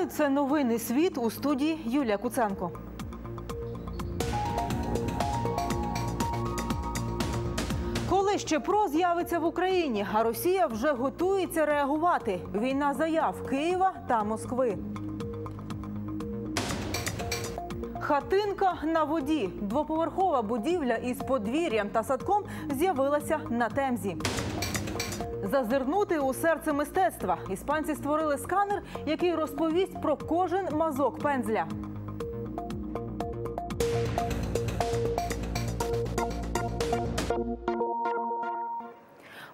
Вітаю, це новини світ у студії Юлія Куценко. Коли ще ПРО з'явиться в Україні, а Росія вже готується реагувати. Війна заяв Києва та Москви. Хатинка на воді. Двоповерхова будівля із подвір'ям та садком з'явилася на темзі. Зазирнути у серце мистецтва. Іспанці створили сканер, який розповість про кожен мазок пензля.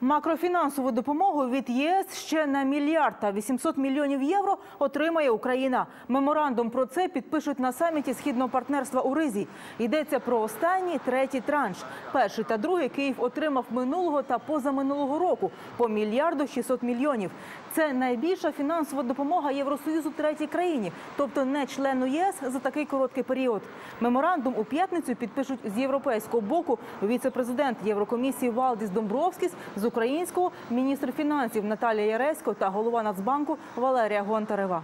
Макрофінансову допомогу від ЄС ще на мільярд та 800 мільйонів євро отримає Україна. Меморандум про це підпишуть на саміті східного партнерства у Ризі. Йдеться про останній третій транш. Перший та другий Київ отримав минулого та позаминулого року по мільярду 600 мільйонів. Це найбільша фінансова допомога Євросоюзу третій країні, тобто не члену ЄС за такий короткий період. Меморандум у п'ятницю підпишуть з європейського боку віце-президент Єврокомісії Валдіс Домбровськіс, з українського міністр фінансів Наталія Яресько та голова Нацбанку Валерія Гонтарева.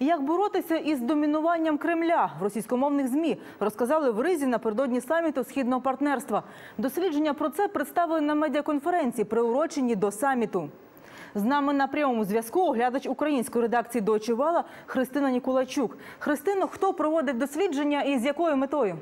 Як боротися із домінуванням Кремля в російськомовних змі, розказали в Ризі напередодні саміту східного партнерства. Дослідження про це представили на медіаконференції, приурочені до саміту. З нами на прямому зв'язку оглядач української редакції Welle Христина Ніколайчук. Христино, хто проводив дослідження і з якою метою?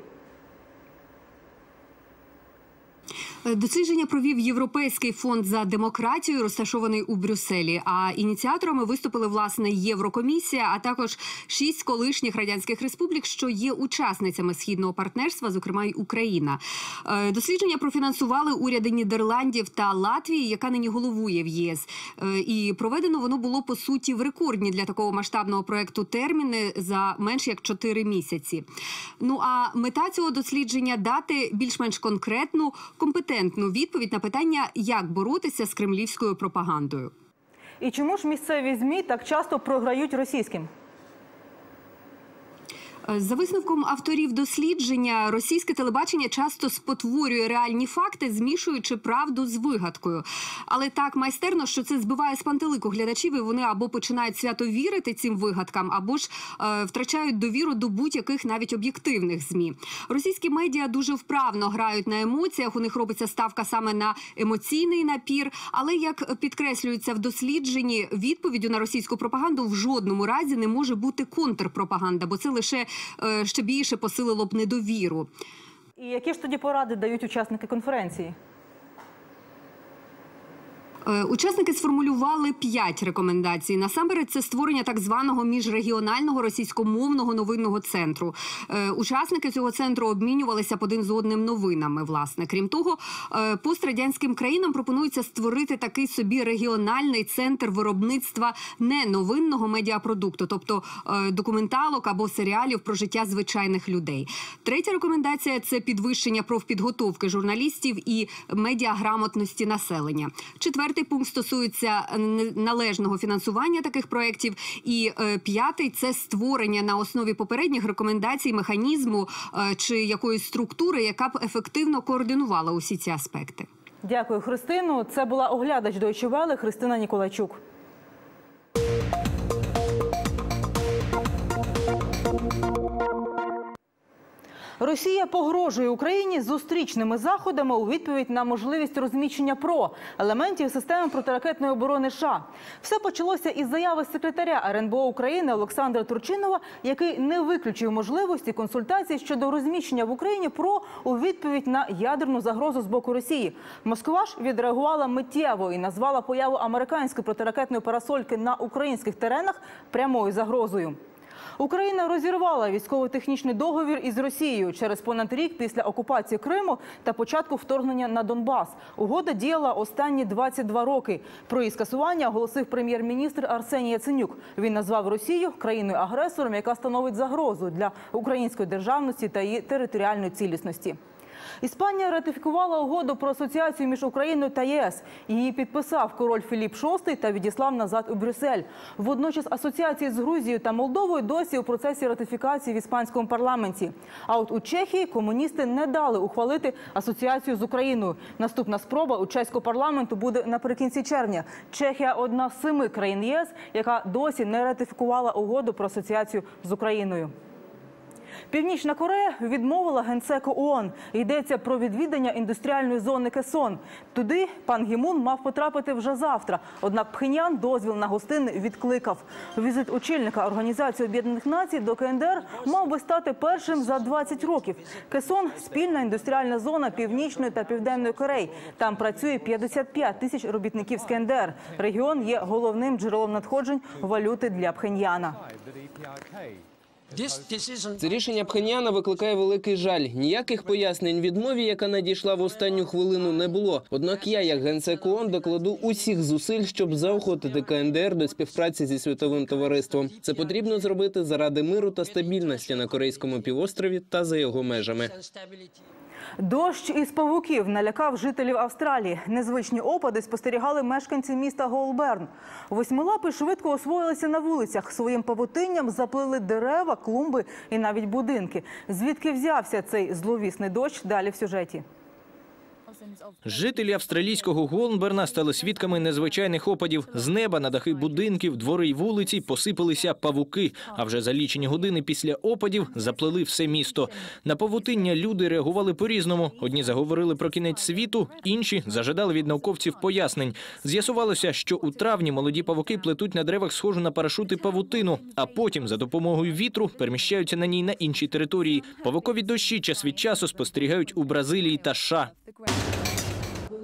Дослідження провів Європейський фонд за демократію, розташований у Брюсселі. А ініціаторами виступили власне Єврокомісія, а також шість колишніх радянських республік, що є учасницями східного партнерства, зокрема й Україна. Е, Дослідження профінансували уряди Нідерландів та Латвії, яка нині головує в ЄС. Е, І проведено воно було по суті в рекордні для такого масштабного проекту терміни за менш як 4 місяці. Ну а мета цього дослідження дати більш-менш конкретну компетентну відповідь на питання, як боротися з кремлівською пропагандою. І чому ж місцеві змі так часто програють російським? За висновком авторів дослідження, російське телебачення часто спотворює реальні факти, змішуючи правду з вигадкою. Але так майстерно, що це збиває з пантелику глядачів, і вони або починають свято вірити цим вигадкам, або ж е, втрачають довіру до будь-яких навіть об'єктивних змі. Російські медіа дуже вправно грають на емоціях. У них робиться ставка саме на емоційний напір. Але як підкреслюється в дослідженні, відповіддю на російську пропаганду в жодному разі не може бути контрпропаганда, бо це лише е, ще більше посилило б недовіру. І які ж тоді поради дають учасники конференції? Е, Учасники сформулювали п'ять рекомендацій. Насамперед, це створення так званого міжрегіонального російськомовного новинного центру. Е, Учасники цього центру обмінювалися один з одним новинами. Власне, крім того, е, пострадянським країнам пропонується створити такий собі регіональний центр виробництва неновинного медіапродукту, тобто документалок або серіалів про життя звичайних людей. Третя рекомендація це підвищення профпідготовки журналістів і медіаграмотності населення. Четвертий пункт стосується е, належного фінансування таких проєктів. І е, п'ятий це створення на основі попередніх рекомендацій механізму е, чи якоїсь структури, яка б ефективно координувала усі ці аспекти. Дякую, Христину. Це була оглядач Deutsche Welle Христина Ніколайчук. Росія погрожує Україні зустрічними заходами у відповідь на можливість розміщення ПРО елементів системи протиракетної оборони США. Все почалося із заяви секретаря РНБО України Олександра Турчинова, який не виключив можливості консультацій щодо розміщення в Україні ПРО у відповідь на ядерну загрозу з боку Росії. Москва ж відреагувала миттєво і назвала появу американської протиракетної парасольки на українських теренах прямою загрозою. Україна розірвала військово-технічний договір із Росією через понад рік після окупації Криму та початку вторгнення на Донбас. Угода діяла останні 22 роки. Про її скасування оголосив прем'єр-міністр Арсеній Яценюк. Він назвав Росію країною-агресором, яка становить загрозу для української державності та її територіальної цілісності. Іспанія ратифікувала угоду про асоціацію між Україною та ЄС. Її підписав король Філіп VI та відіслав назад у Брюссель. Водночас асоціації з Грузією та Молдовою досі у процесі ратифікації в іспанському парламенті. А от у Чехії комуністи не дали ухвалити асоціацію з Україною. Наступна спроба у чеського парламенту буде наприкінці червня. Чехія одна з семи країн ЄС, яка досі не ратифікувала угоду про асоціацію з Україною. Північна Корея відмовила генсеку ООН. Йдеться про відвідання індустріальної зони Кесон. Туди пан Гімун мав потрапити вже завтра. Однак Пхенян дозвіл на гостини відкликав. Візит очільника Організації Об'єднаних Націй до КНДР мав би стати першим за 20 років. Кесон – спільна індустріальна зона Північної та Південної Кореї. Там працює 55 тисяч робітників з КНДР. Регіон є головним джерелом надходжень валюти для Пхеньяна. Це рішення Пхеньяна викликає великий жаль. Ніяких пояснень відмові, яка надійшла в останню хвилину, не було. Однак я, як генсек ООН, докладу усіх зусиль, щоб заохотити КНДР до співпраці зі світовим товариством. Це потрібно зробити заради миру та стабільності на корейському півострові та за його межами. Дощ із павуків налякав жителів Австралії. Незвичні опади спостерігали мешканці міста Голберн. Восьмилапи швидко освоїлися на вулицях. Своїм павутинням заплили дерева, клумби і навіть будинки. Звідки взявся цей зловісний дощ? Далі в сюжеті. Жителі австралійського Голнберна стали свідками незвичайних опадів. З неба на дахи будинків, двори й вулиці посипалися павуки. А вже за лічені години після опадів заплели все місто. На павутиння люди реагували по-різному. Одні заговорили про кінець світу, інші зажадали від науковців пояснень. З'ясувалося, що у травні молоді павуки плетуть на деревах схожу на парашути павутину, а потім за допомогою вітру переміщаються на ній на інші території. Павукові дощі час від часу спостерігають у Бразилії та США.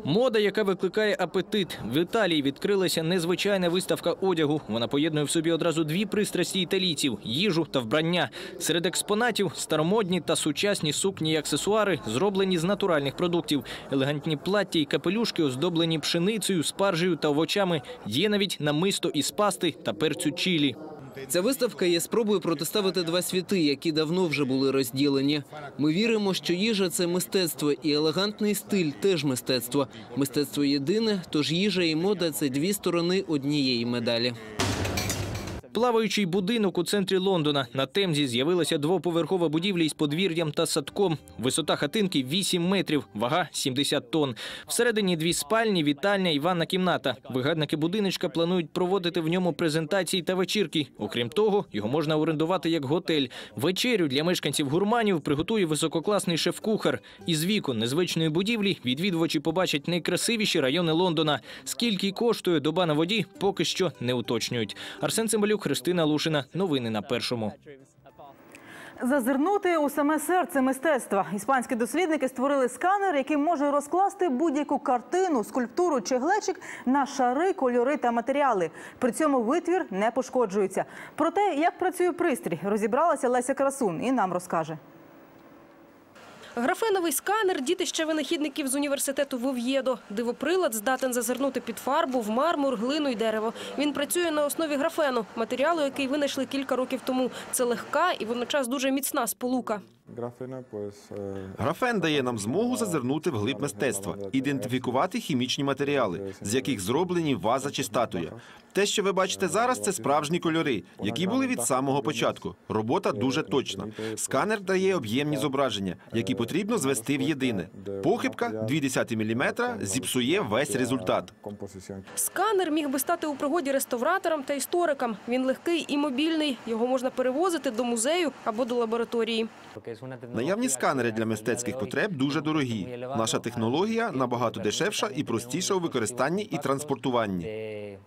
Мода, яка викликає апетит. В Італії відкрилася незвичайна виставка одягу. Вона поєднує в собі одразу дві пристрасті італійців їжу та вбрання. Серед експонатів старомодні та сучасні сукні і аксесуари, зроблені з натуральних продуктів. Елегантні плаття і капелюшки, оздоблені пшеницею, спаржею та овочами. Є навіть намисто із пасти та перцю чілі. Ця виставка є спробою протиставити два світи, які давно вже були розділені. Ми віримо, що їжа це мистецтво, і елегантний стиль теж мистецтво. Мистецтво єдине, тож їжа і мода це дві сторони однієї медалі. Плаваючий будинок у центрі Лондона. На Темзі з'явилася двоповерхова будівля із подвір'ям та садком. Висота хатинки 8 метрів, вага 70 тонн. Всередині дві спальні, вітальня і ванна кімната. Вигадники будиночка планують проводити в ньому презентації та вечірки. Окрім того, його можна орендувати як готель. Вечерю для мешканців гурманів приготує висококласний шеф-кухар. Із вікон незвичної будівлі відвідувачі побачать найкрасивіші райони Лондона. Скільки коштує доба на воді, поки що не уточнюють. Арсен Цимбалюк, Христина Лушина. Новини на першому. Зазирнути у саме серце мистецтва. Іспанські дослідники створили сканер, який може розкласти будь-яку картину, скульптуру чи глечик на шари, кольори та матеріали. При цьому витвір не пошкоджується. Про те, як працює пристрій, розібралася Леся Красун і нам розкаже. Графеновий сканер – дітище винахідників з університету в Ов'єдо. Дивоприлад здатен зазирнути під фарбу, в мармур, глину й дерево. Він працює на основі графену, матеріалу, який винайшли кілька років тому. Це легка і водночас дуже міцна сполука. Е, Графен дає нам змогу зазирнути в глиб мистецтва, ідентифікувати хімічні матеріали, з яких зроблені ваза чи статуя. Те, що ви бачите зараз, це справжні кольори, які були від самого початку. Робота дуже точна. Сканер дає об'ємні зображення, які потрібно звести в єдине. Похибка 0,2 мм зіпсує весь результат. Сканер міг би стати у пригоді реставраторам та історикам. Він легкий і мобільний. Його можна перевозити до музею або до лабораторії. Наявні сканери для мистецьких потреб дуже дорогі. Наша технологія набагато дешевша і простіша у використанні і транспортуванні.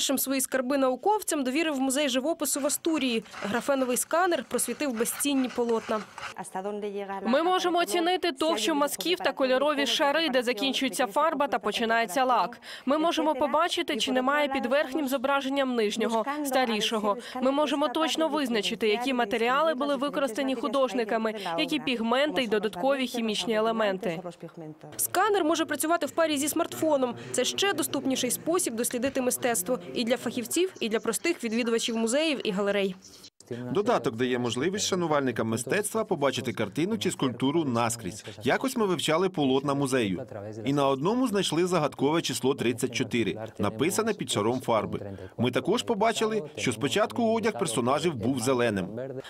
Першим свої скарби науковцям довірив музей живопису в Астурії. Графеновий сканер просвітив безцінні полотна. Ми можемо оцінити товщу мазків та кольорові шари, де закінчується фарба та починається лак. Ми можемо побачити, чи немає під верхнім зображенням нижнього, старішого. Ми можемо точно визначити, які матеріали були використані художниками, які пігменти й додаткові хімічні елементи. Сканер може працювати в парі зі смартфоном. Це ще доступніший спосіб дослідити мистецтво і для фахівців, і для простих відвідувачів музеїв і галерей. Додаток дає можливість шанувальникам мистецтва побачити картину чи скульптуру наскрізь. Якось ми вивчали полотна музею, і на одному знайшли загадкове число 34, написане під шаром фарби. Ми також побачили, що спочатку одяг персонажів був зеленим.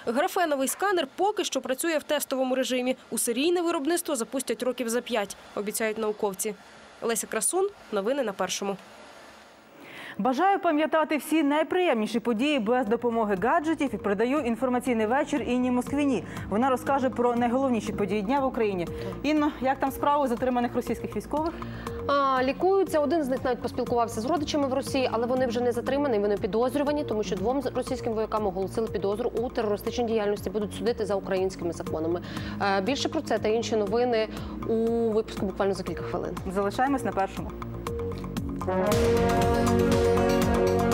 Графеновий сканер поки що працює в тестовому режимі. У серійне виробництво запустять років за п'ять, обіцяють науковці. Леся Красун, новини на першому. Бажаю пам'ятати всі найприємніші події без допомоги гаджетів і передаю інформаційний вечір Інні Москвіні. Вона розкаже про найголовніші події дня в Україні. Інно, як там справи затриманих російських військових? А, лікуються. Один з них навіть поспілкувався з родичами в Росії, але вони вже не затримані. Вони підозрювані, тому що двом російським воякам оголосили підозру у терористичній діяльності. Будуть судити за українськими законами. Е, Більше про це та інші новини у випуску буквально за кілька хвилин. Залишаємось на першому. Thank you.